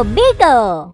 bigger.